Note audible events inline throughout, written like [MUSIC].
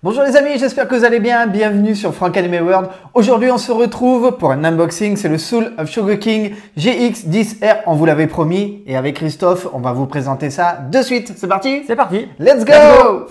Bonjour les amis, j'espère que vous allez bien. Bienvenue sur Frank Anime World. Aujourd'hui, on se retrouve pour un unboxing. C'est le Soul of Sugar King GX10R. On vous l'avait promis. Et avec Christophe, on va vous présenter ça de suite. C'est parti? C'est parti Let's go,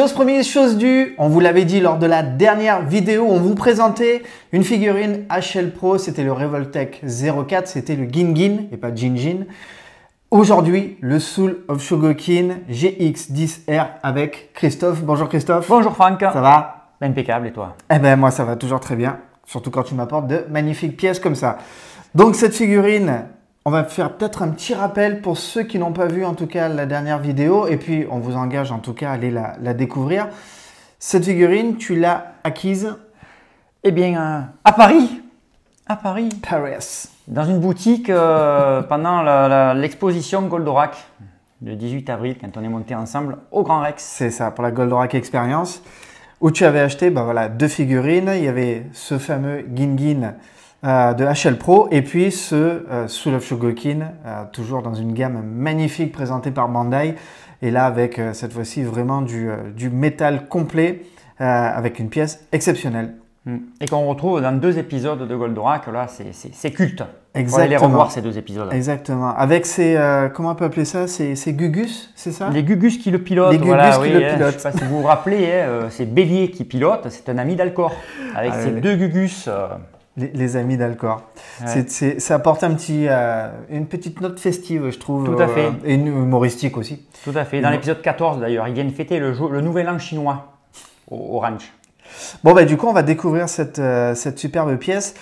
Chose promise, chose due, on vous l'avait dit lors de la dernière vidéo, on vous présentait une figurine HL Pro, c'était le Revoltech 04, c'était le Gingin et pas Jinjin. Aujourd'hui, le Soul of Shogokin GX10R avec Christophe. Bonjour Christophe. Bonjour Franck. Ça va? Impeccable et toi? Eh ben moi ça va toujours très bien, surtout quand tu m'apportes de magnifiques pièces comme ça. Donc cette figurine, on va faire peut-être un petit rappel pour ceux qui n'ont pas vu en tout cas la dernière vidéo et puis on vous engage en tout cas à aller la, découvrir. Cette figurine, tu l'as acquise Eh bien, euh, à Paris. À Paris. Paris. Dans une boutique euh, [LAUGHS] pendant l'exposition Goldorak le 18 avril quand on est monté ensemble au Grand Rex. C'est ça, pour la Goldorak Experience où tu avais acheté ben voilà, deux figurines. Il y avait ce fameux Gingin euh, de HL Pro et puis ce euh, Soul of Shogokin, euh, toujours dans une gamme magnifique présentée par Bandai et là avec cette fois-ci vraiment du, du, métal complet avec une pièce exceptionnelle. Hmm. Et qu'on retrouve dans deux épisodes de Goldorak, là c'est culte. Exactement. aller revoir ces deux épisodes. Exactement. Avec ces, comment on peut appeler ça? Ces, Gugus, c'est ça? Les Gugus qui le pilotent. Les Gugus qui le pilotent. je sais pas si vous vous rappelez, hein, c'est Bélier qui pilote, c'est un ami d'Alcor. Avec ah, ces deux Gugus. Les, amis d'Alcor. ça apporte un petit, euh, une petite note festive, je trouve. Tout à fait. Euh, et humoristique aussi. Tout à fait. Dans l'épisode 14, d'ailleurs, ils viennent fêter le, le nouvel an chinois au, ranch. Bon, bah, du coup, on va découvrir cette, euh, cette superbe pièce.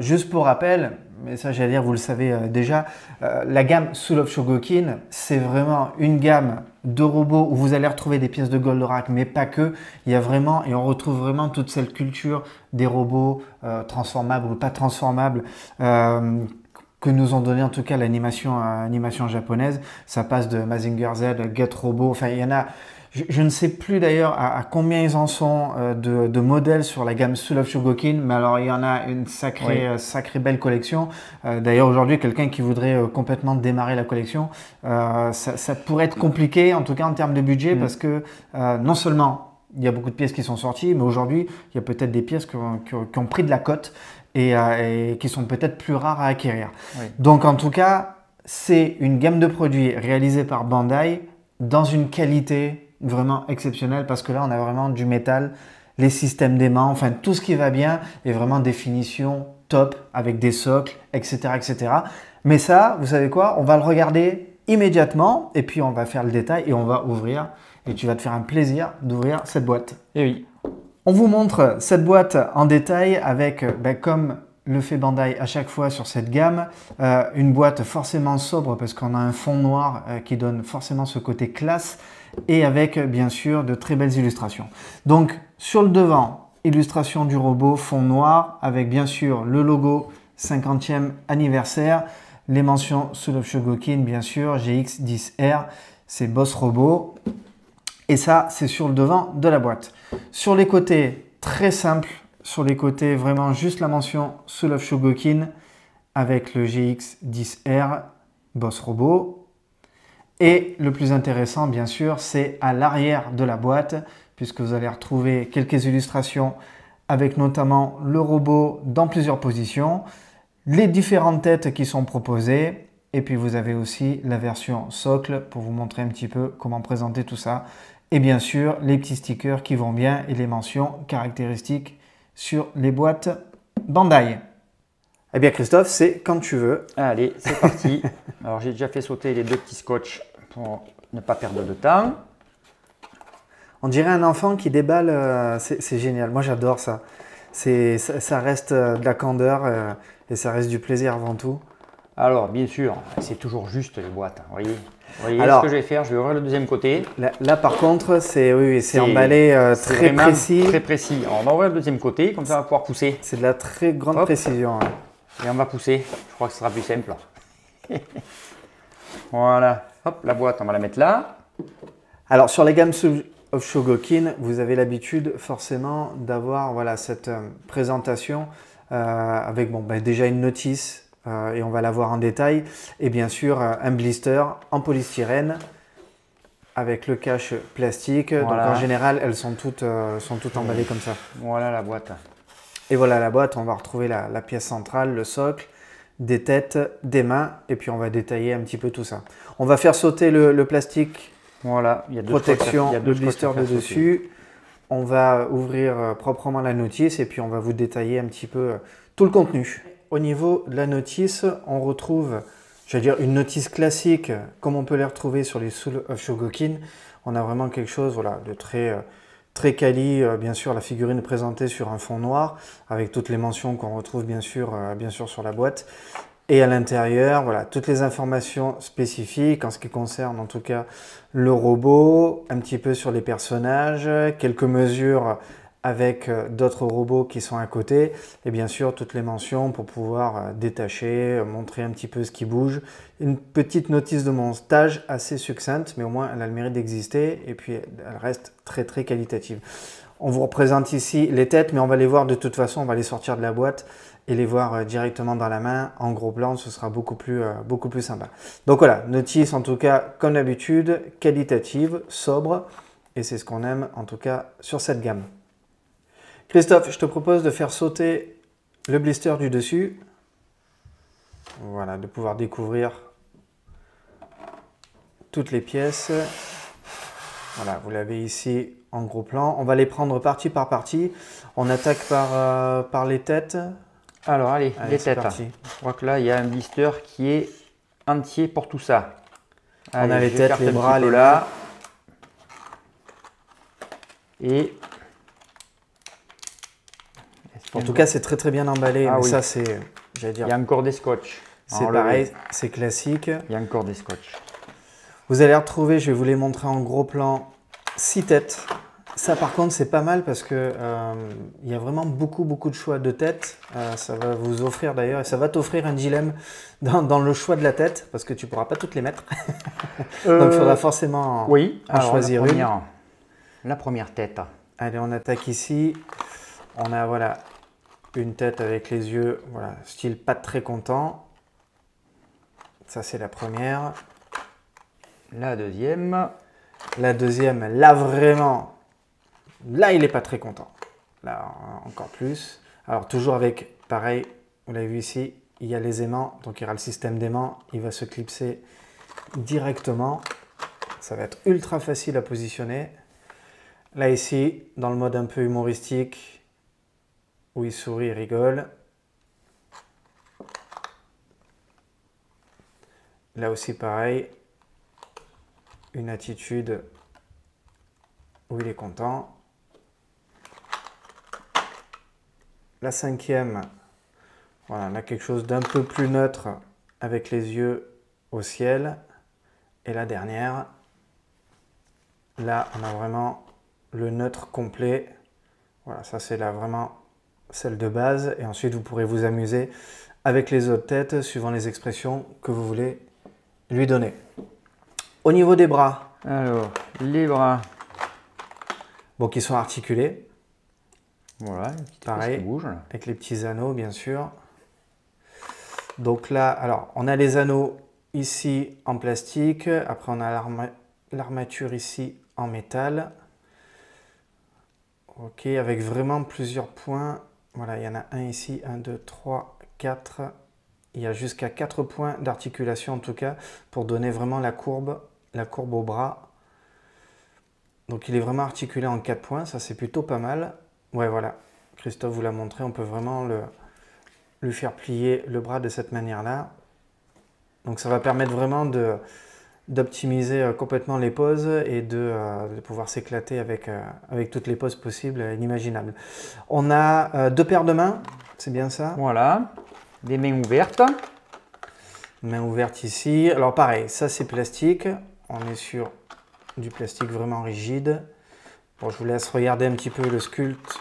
juste pour rappel, mais ça, j'allais dire, vous le savez déjà, la gamme Soul of Shogokin, c'est vraiment une gamme de robots où vous allez retrouver des pièces de Goldorak, mais pas que. Il y a vraiment, et on retrouve vraiment toute cette culture des robots euh, transformables ou pas transformables. Euh, que nous ont donné en tout cas l'animation euh, animation japonaise. Ça passe de Mazinger Z, Get Robo, enfin il y en a, je, ne sais plus d'ailleurs à, combien ils en sont euh, de, modèles sur la gamme Soul of Shogokin, mais alors il y en a une sacrée, euh, sacrée belle collection. Euh, d'ailleurs aujourd'hui, quelqu'un qui voudrait complètement démarrer la collection, ça, pourrait être compliqué, en tout cas en termes de budget, mm. parce que non seulement il y a beaucoup de pièces qui sont sorties, mais aujourd'hui il y a peut-être des pièces qui ont, pris de la cote et, qui sont peut-être plus rares à acquérir. Donc en tout cas, c'est une gamme de produits réalisée par Bandai dans une qualité vraiment exceptionnel parce que là, on a vraiment du métal, les systèmes d'aimants, enfin tout ce qui va bien et vraiment définition top avec des socles, etc., etc. Mais ça, vous savez quoi? On va le regarder immédiatement et puis on va faire le détail et on va ouvrir et tu vas te faire un plaisir d'ouvrir cette boîte. Et eh oui. On vous montre cette boîte en détail avec, ben, comme le fait Bandai à chaque fois sur cette gamme, euh, une boîte forcément sobre parce qu'on a un fond noir euh, qui donne forcément ce côté classe et avec bien sûr de très belles illustrations. Donc sur le devant, illustration du robot fond noir avec bien sûr le logo 50e anniversaire, les mentions Soul of Shogokin bien sûr, GX10R, c'est Boss Robot. Et ça, c'est sur le devant de la boîte. Sur les côtés, très simple. Sur les côtés, vraiment juste la mention Soul of Shogokin avec le GX10R Boss Robot. Et le plus intéressant, bien sûr, c'est à l'arrière de la boîte, puisque vous allez retrouver quelques illustrations avec notamment le robot dans plusieurs positions, les différentes têtes qui sont proposées, et puis vous avez aussi la version socle pour vous montrer un petit peu comment présenter tout ça. Et bien sûr, les petits stickers qui vont bien et les mentions caractéristiques sur les boîtes Bandai. Eh bien Christophe, c'est quand tu veux. Allez, c'est parti. [LAUGHS] Alors j'ai déjà fait sauter les deux petits scotch pour ne pas perdre de temps. On dirait un enfant qui déballe, euh, c'est génial. Moi j'adore ça. Ça, reste euh, de la candeur euh, et ça reste du plaisir avant tout. Alors bien sûr, c'est toujours juste les boîtes. Hein, vous voyez, voyez Alors, ce que je vais faire, je vais ouvrir le deuxième côté. Là, par contre, c'est oui, c'est emballé très précis. Très précis. on va ouvrir le deuxième côté, comme ça on va pouvoir pousser. C'est de la très grande précision. Hein. Et on va pousser. Je crois que ce sera plus simple. [LAUGHS] voilà. Hop, la boîte, on va la mettre là. Alors sur les gammes Soul of Shogokin, vous avez l'habitude forcément d'avoir voilà, cette euh, présentation avec bon, ben, déjà une notice, et on va la voir en détail, et bien sûr un blister en polystyrène avec le cache plastique. Donc en général, elles sont toutes, sont toutes emballées comme ça. Voilà la boîte. Et voilà la boîte, on va retrouver la, la pièce centrale, le socle, des têtes, des mains, et puis on va détailler un petit peu tout ça. On va faire sauter le, plastique, voilà, il y a protection, il y a deux le blister de dessus. On va ouvrir euh, proprement la notice et puis on va vous détailler un petit peu euh, tout le contenu. Au niveau de la notice, on retrouve, je dire, une notice classique comme on peut les retrouver sur les Soul of Shogokin. On a vraiment quelque chose voilà, de très euh, Très quali, euh, bien sûr, la figurine présentée sur un fond noir, avec toutes les mentions qu'on retrouve bien sûr, euh, bien sûr sur la boîte. Et à l'intérieur, voilà, toutes les informations spécifiques en ce qui concerne en tout cas le robot, un petit peu sur les personnages, quelques mesures avec euh, d'autres robots qui sont à côté et bien sûr toutes les mentions pour pouvoir euh, détacher, euh, montrer un petit peu ce qui bouge. Une petite notice de montage assez succincte mais au moins elle a le mérite d'exister et puis elle reste très très qualitative. On vous représente ici les têtes mais on va les voir de toute façon, on va les sortir de la boîte et les voir directement dans la main en gros plan, ce sera beaucoup plus, beaucoup plus sympa. Donc voilà, notice en tout cas comme d'habitude, qualitative, sobre et c'est ce qu'on aime en tout cas sur cette gamme. Christophe, je te propose de faire sauter le blister du dessus. Voilà, de pouvoir découvrir toutes les pièces. Voilà, vous l'avez ici en gros plan. On va les prendre partie par partie. On attaque par, euh, par les têtes. Alors, allez, les têtes. Je crois que là, il y a un blister qui est entier pour tout ça. On a les têtes, les bras, les là. Et en tout cas, c'est très très bien emballé. Ah mais ça, c'est, j'allais dire. Il y a encore des scotch. C'est pareil, c'est classique. Il y a encore des scotch. Vous allez retrouver, je vais vous les montrer en gros plan, six têtes. Ça, par contre, c'est pas mal parce que euh, il y a vraiment beaucoup beaucoup de choix de têtes. Euh, ça va vous offrir d'ailleurs, et ça va t'offrir un dilemme dans, le choix de la tête parce que tu pourras pas toutes les mettre. [LAUGHS] Donc, il faudra forcément oui. en choisir une. La première tête. Allez, on attaque ici. On a voilà une tête avec les yeux, voilà, style pas très content. Ça, c'est la première. La deuxième. La deuxième, là vraiment, là il est pas très content. Là encore plus. Alors toujours avec, pareil, vous l'avez vu ici, il y a les aimants, donc il y aura le système d'aimants, il va se clipser directement. Ça va être ultra facile à positionner. Là ici, dans le mode un peu humoristique, où il sourit rigole. Là aussi pareil, une attitude où il est content. La cinquième, voilà, on a quelque chose d'un peu plus neutre avec les yeux au ciel. Et la dernière, là on a vraiment le neutre complet. Voilà, ça c'est là vraiment celle de base, et ensuite vous pourrez vous amuser avec les autres têtes suivant les expressions que vous voulez lui donner. Au niveau des bras. Alors, les bras. Bon, qui sont articulés. Voilà, pareil, avec les petits anneaux bien sûr. Donc là, alors on a les anneaux ici en plastique, après on a l'armature ici en métal. Ok, avec vraiment plusieurs points voilà, il y en a un ici, un, deux, trois, quatre. Il y a jusqu'à quatre points d'articulation en tout cas pour donner vraiment la courbe, la courbe au bras. Donc il est vraiment articulé en quatre points, ça c'est plutôt pas mal. Ouais voilà, Christophe vous l'a montré, on peut vraiment le, lui faire plier le bras de cette manière-là. Donc ça va permettre vraiment de, d'optimiser euh, complètement les poses et de, euh, pouvoir s'éclater avec, euh, avec toutes les poses possibles et inimaginables. On a deux paires de mains, c'est bien ça? Voilà, des mains ouvertes. Mains ouvertes ici. Alors pareil, ça c'est plastique. On est sur du plastique vraiment rigide. Bon, je vous laisse regarder un petit peu le sculpte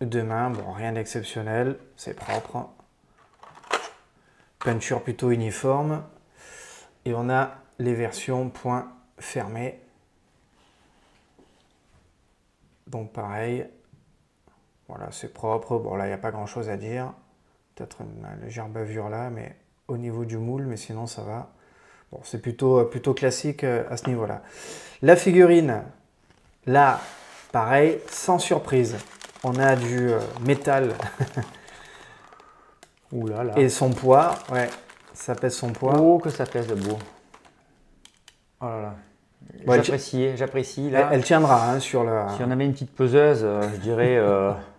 de main. Bon, rien d'exceptionnel, c'est propre. Peinture plutôt uniforme. Et on a les versions point fermé. Donc pareil, voilà, c'est propre. Bon, là, il n'y a pas grand-chose à dire. Peut-être une légère bavure là, mais au niveau du moule, mais sinon, ça va. Bon, c'est plutôt, plutôt classique euh, à ce niveau-là. La figurine, là, pareil, sans surprise. On a du euh, métal. Ouh là là. Et son poids, ouais, ça pèse son poids. Oh, que ça pèse de beau. Oh là là. j'apprécie, j'apprécie. Elle, elle, tiendra hein, sur le. Si on avait une petite peseuse, euh, je dirais [LAUGHS]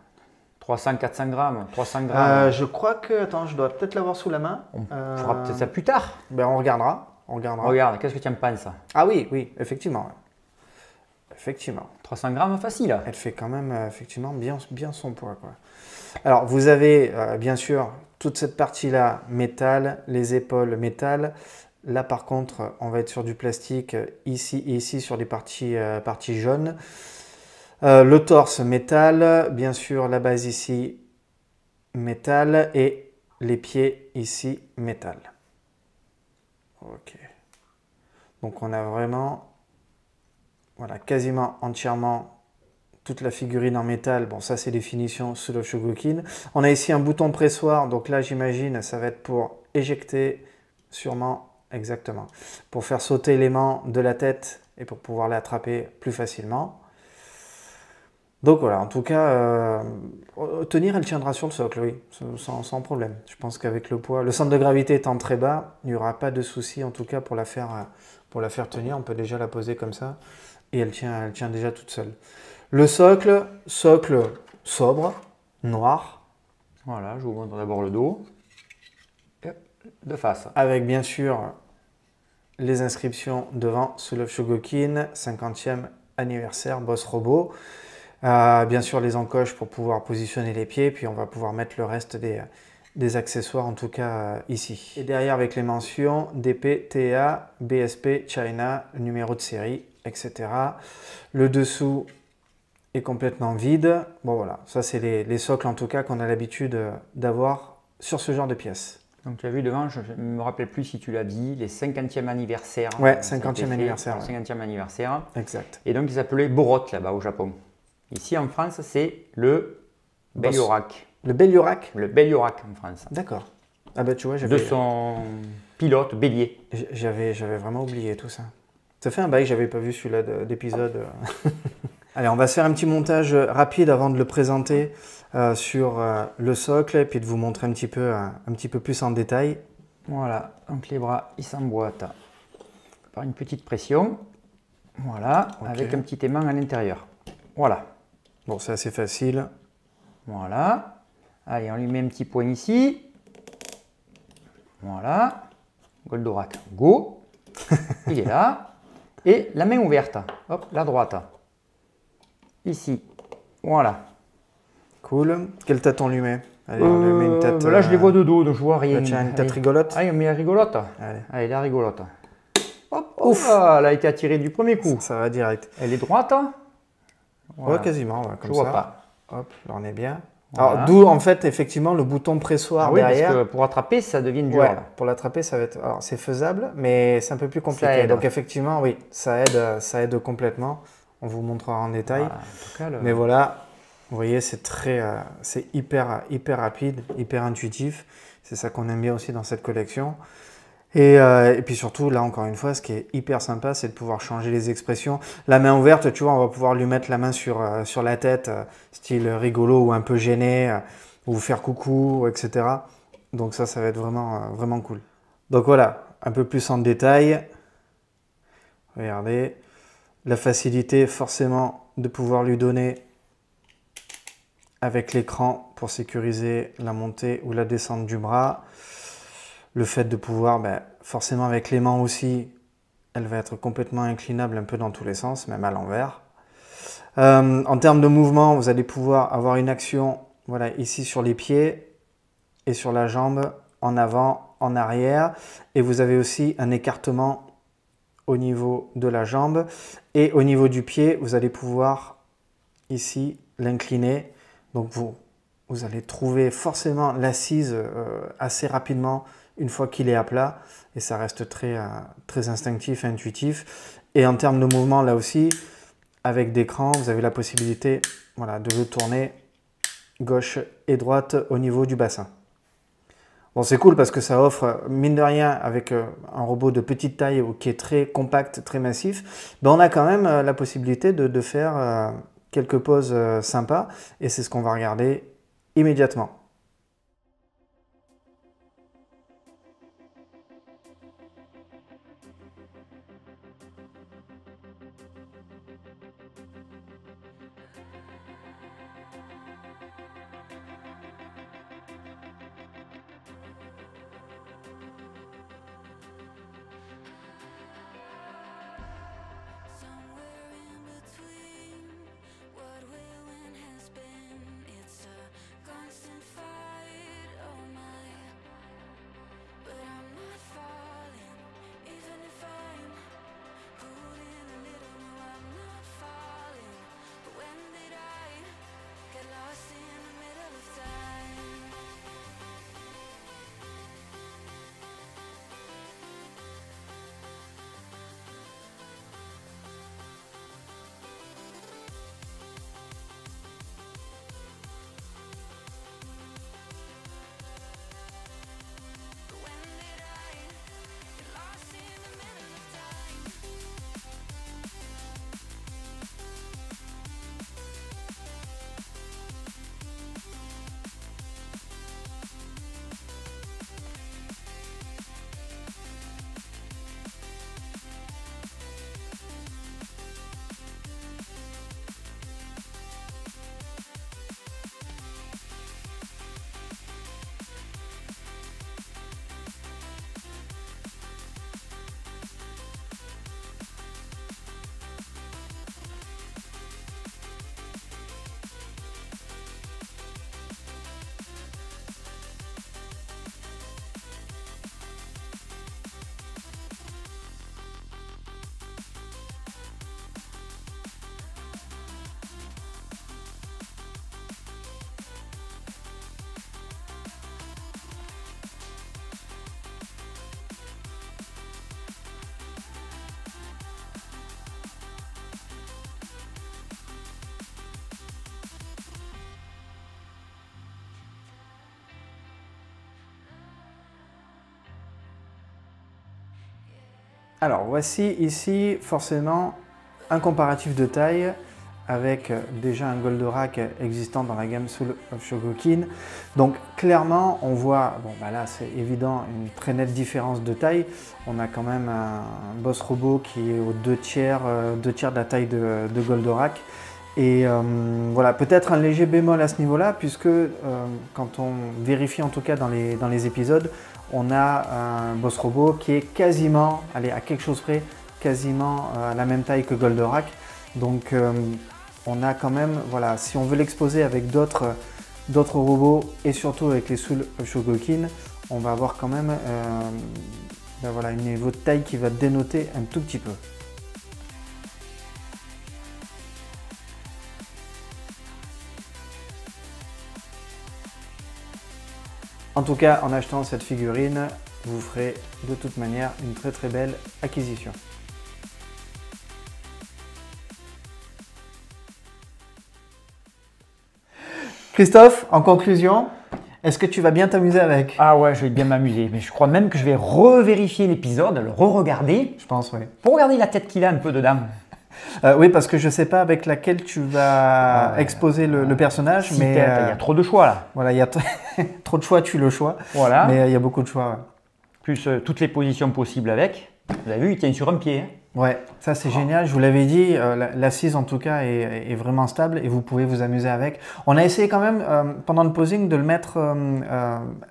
300-400 grammes. 300 grammes. Euh, je crois que. Attends, je dois peut-être l'avoir sous la main. On fera peut-être ça plus tard. Ben, on regardera. On regardera. Regarde, qu'est-ce que tu en penses? Ah oui, oui, effectivement. Effectivement. 300 grammes facile. Elle fait quand même euh, effectivement bien, bien son poids. Quoi. Alors vous avez euh, bien sûr toute cette partie-là métal, les épaules métal. Là par contre on va être sur du plastique ici et ici sur les parties, euh, parties jaunes. le torse métal, bien sûr la base ici métal et les pieds ici métal. Ok. Donc on a vraiment voilà, quasiment entièrement toute la figurine en métal. Bon, ça, c'est des finitions sous le Shogokin. On a ici un bouton pressoir. Donc là, j'imagine, ça va être pour éjecter, sûrement, exactement. Pour faire sauter l'aimant de la tête et pour pouvoir l'attraper plus facilement. Donc voilà, en tout cas, euh, tenir, elle tiendra sur le socle, oui, sans, problème. Je pense qu'avec le poids, le centre de gravité étant très bas, il n'y aura pas de souci, en tout cas, pour la, faire, pour la faire tenir. On peut déjà la poser comme ça et elle tient, elle tient déjà toute seule. Le socle, socle sobre, noir. Voilà, je vous montre d'abord le dos. de face. Avec bien sûr les inscriptions devant Sulov Shogokin, 50e anniversaire, Boss Robot. Euh, bien sûr les encoches pour pouvoir positionner les pieds, puis on va pouvoir mettre le reste des, accessoires, en tout cas euh, ici. Et derrière avec les mentions DP, TA, BSP, China, numéro de série, etc. Le dessous est complètement vide. Bon voilà, ça c'est les, socles en tout cas qu'on a l'habitude d'avoir sur ce genre de pièces. Donc tu as vu devant, je ne me rappelle plus si tu l'as dit, les 50e anniversaire. Ouais, 50e anniversaire. 50e anniversaire. Exact. Et donc ils s'appelaient Borot là-bas au Japon. Ici en France, c'est le Beliorak. Le Beliorak Le Beliorak en France. D'accord. Ah bah tu vois, j'avais... De son pilote bélier. J'avais vraiment oublié tout ça. Ça fait un bail que j'avais pas vu celui-là d'épisode. [LAUGHS] Allez, on va se faire un petit montage rapide avant de le présenter euh, sur euh, le socle et puis de vous montrer un petit peu, euh, un, petit peu plus en détail. Voilà, donc les bras ils s'emboîtent par une petite pression. Voilà, avec un petit aimant à l'intérieur. Voilà. Bon, c'est assez facile. Voilà. Allez, on lui met un petit point ici. Voilà. Goldorak, go. [LAUGHS] Il est là. Et la main ouverte, hop, la droite. Ici, voilà. Cool. Quelle tête on lui met Allez, on lui met une tête. Euh, là, je les vois de dos, donc je vois rien. Tiens, une tête rigolote. Allez, on met la rigolote. Allez, Allez la rigolote. Hop, Ouf. elle a été attirée du premier coup. Ça, va direct. Elle est droite. Voilà. Ouais, quasiment, comme je ça. vois pas. Hop, là on est bien. Alors, d'où en fait effectivement le bouton pressoir ah oui, derrière. Parce que pour attraper, ça devient dur. Ouais, pour l'attraper, ça va être. Alors c'est faisable, mais c'est un peu plus compliqué. Donc effectivement, oui, ça aide, ça aide complètement. On vous montrera en détail. Mais voilà, vous voyez, c'est très, euh, c'est hyper, hyper rapide, hyper intuitif. C'est ça qu'on aime bien aussi dans cette collection. Euh, et, puis surtout, là encore une fois, ce qui est hyper sympa, c'est de pouvoir changer les expressions. La main ouverte, tu vois, on va pouvoir lui mettre la main sur, euh, la tête, style rigolo ou un peu gêné, ou faire coucou, etc. Donc ça, ça va être vraiment, vraiment cool. Donc voilà, un peu plus en détail. Regardez, la facilité forcément de pouvoir lui donner avec l'écran pour sécuriser la montée ou la descente du bras. Le fait de pouvoir, ben, forcément avec l'aimant aussi, elle va être complètement inclinable un peu dans tous les sens, même à l'envers. Euh, en termes de mouvement, vous allez pouvoir avoir une action voilà, ici sur les pieds et sur la jambe, en avant, en arrière. Et vous avez aussi un écartement au niveau de la jambe. Et au niveau du pied, vous allez pouvoir ici l'incliner. Donc vous, vous allez trouver forcément l'assise euh, assez rapidement une fois qu'il est à plat et ça reste très, euh, très instinctif, intuitif. Et en termes de mouvement, là aussi, avec d'écran, vous avez la possibilité voilà, de le tourner gauche et droite au niveau du bassin. Bon, c'est cool parce que ça offre, mine de rien, avec euh, un robot de petite taille qui est très compact, très massif, ben on a quand même la possibilité de, faire quelques poses sympas et c'est ce qu'on va regarder immédiatement. Alors voici ici forcément un comparatif de taille avec euh, déjà un Goldorak existant dans la gamme Soul of Shogokin. Donc clairement on voit, bon bah là c'est évident, une très nette différence de taille. On a quand même un, boss robot qui est aux deux tiers, euh, de la taille de, Goldorak. Et euh, voilà, peut-être un léger bémol à ce niveau-là, puisque quand on vérifie en tout cas dans les épisodes, on a un boss robot qui est quasiment, allez, à quelque chose près, quasiment euh, la même taille que Goldorak. Donc euh, on a quand même, voilà, si on veut l'exposer avec d'autres robots et surtout avec les Soul Shogokin, on va avoir quand même euh, ben niveau de taille qui va dénoter un tout petit peu. En tout cas, en achetant cette figurine, vous ferez de toute manière une très très belle acquisition. Christophe, en conclusion, est-ce que tu vas bien t'amuser avec? Ah ouais, je vais bien m'amuser. Mais je crois même que je vais revérifier l'épisode, le re-regarder. Je pense, oui. Pour regarder la tête qu'il a un peu dedans. Euh, oui, parce que je ne sais pas avec laquelle tu vas exposer le, personnage. mais il y a euh, trop de choix là. Voilà, il y a [LAUGHS] trop de choix, tu le choix. Voilà. Mais euh, il y a beaucoup de choix. Plus toutes les positions possibles avec. Vous avez vu, il tient sur un pied. Hein. Ouais, ça c'est génial. Je vous l'avais dit, l'assise en tout cas est, vraiment stable et vous pouvez vous amuser avec. On a essayé quand même pendant le posing de le mettre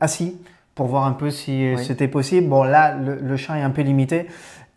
assis pour voir un peu si c'était possible. Bon là, le, le, champ est un peu limité,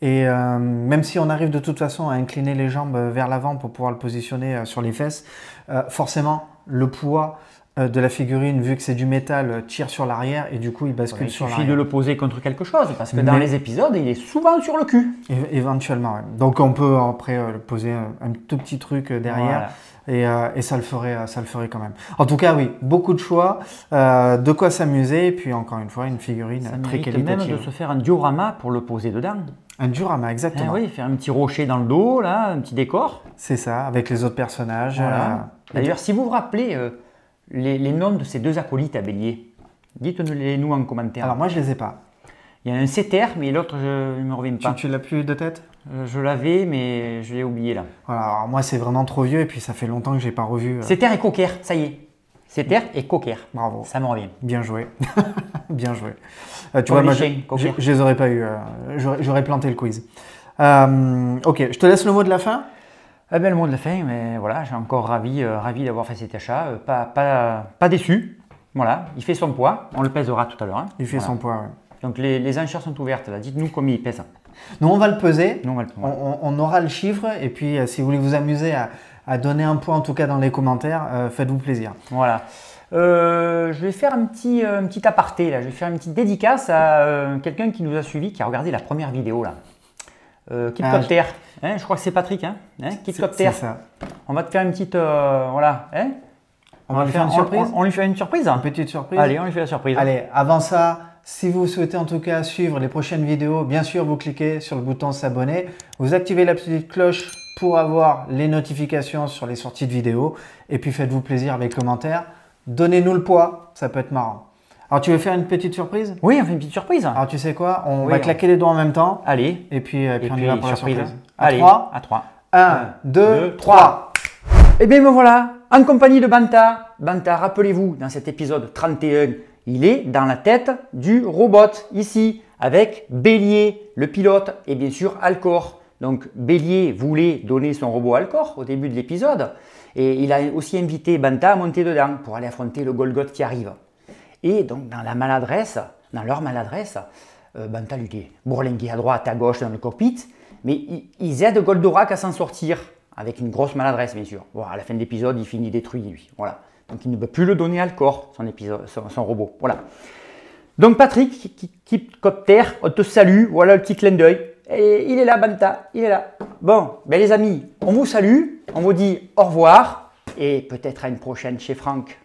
et euh, même si on arrive de toute façon à incliner les jambes vers l'avant pour pouvoir le positionner euh, sur les fesses, euh, forcément le poids de la figurine, vu que c'est du métal, euh, tire sur l'arrière et du coup il bascule il sur suffit de l'arrière. le poser contre quelque chose, parce que dans les épisodes, il est souvent sur le cul. É- Éventuellement, ouais. Donc on peut après euh, le poser un, un tout petit truc euh, derrière et, euh, et ça, le ferait, euh, ça le ferait quand même. En tout cas, oui, beaucoup de choix, euh, de quoi s'amuser et puis encore une fois, une figurine Ça euh, très mérite même qualitative. de se faire un diorama pour le poser dedans. Un diorama, exactement. oui, faire un petit rocher dans le dos, là, un petit décor. C'est ça, avec les autres personnages. Voilà. euh, D'ailleurs, si vous vous rappelez euh, les, les noms de ces deux acolytes à bélier, dites-les nous en commentaire. Alors moi, je les ai pas. Il y a un Céter, mais l'autre, je ne me reviens pas. tu l'as plus de tête? Euh, Je l'avais, mais je l'ai oublié là. Voilà, alors moi, c'est vraiment trop vieux et puis ça fait longtemps que j'ai pas revu. euh, Céter et Cocker, ça y est. Céter et Cocker. Bravo. Ça me revient. Bien joué. [LAUGHS] Bien joué. Euh, tu Comme vois, moi, chiens, je, je, je les aurais pas eu. euh, j'aurais, planté le quiz. Ok, je te laisse le mot de la fin. Eh ben, le mot de la fin, mais voilà, j'ai encore ravi, euh, ravi d'avoir fait cet achat. euh, pas, pas, pas déçu. Voilà, il fait son poids. On le pèsera tout à l'heure. hein. Il fait Voilà. son poids. ouais. Donc les, les enchères sont ouvertes là. Dites-nous combien il pèse. Nous, on va le peser. Nous, on va le On, prendre. on- on aura le chiffre. Et puis, euh, si vous voulez vous amuser à, à donner un point, en tout cas dans les commentaires, euh, faites-vous plaisir. Voilà. Euh, je vais faire un petit, euh, un petit aparté là. Je vais faire une petite dédicace à euh, quelqu'un qui nous a suivi, qui a regardé la première vidéo là. Euh, Kidcopter. Hein, je crois que c'est Patrick. Hein Hein, C'est ça. On va te faire une petite. euh, voilà. Hein On va lui faire une surprise. On, on lui fait une surprise Une petite surprise. Allez, on lui fait la surprise. Allez, avant ça, si vous souhaitez en tout cas suivre les prochaines vidéos, bien sûr, vous cliquez sur le bouton s'abonner, vous activez la petite cloche pour avoir les notifications sur les sorties de vidéos, et puis faites-vous plaisir avec les commentaires. Donnez-nous le poids, ça peut être marrant. Alors, tu veux faire une petite surprise? Oui, on fait une petite surprise. Alors, tu sais quoi? On Oui, va on- claquer les doigts en même temps, Allez. et puis, euh, puis Et on y puis, va pour la surprise. surprise. À Allez, 3, à 3. 1, 2, deux, 3. Et bien me voilà, en compagnie de Banta. Banta, rappelez-vous, dans cet épisode 31, il est dans la tête du robot, ici, avec Bélier, le pilote, et bien sûr Alcor. Donc Bélier voulait donner son robot à Alcor au début de l'épisode, et il a aussi invité Banta à monter dedans pour aller affronter le Golgoth qui arrive. Et donc dans la maladresse, dans leur maladresse, euh, Banta lui dit bourlinguer à droite, à gauche dans le cockpit, mais ils, aident Goldorak à s'en sortir, avec une grosse maladresse bien sûr. Bon, à la fin de l'épisode, il finit détruit lui. Voilà. Donc il ne peut plus le donner à Alcor, son, épisode, son, robot. Voilà. Donc Patrick, qui, qui, qui copter, on te salue, voilà le petit clin d'œil. Et il est là, Banta, il est là. Bon, ben les amis, on vous salue, on vous dit au revoir, et peut-être à une prochaine chez Franck.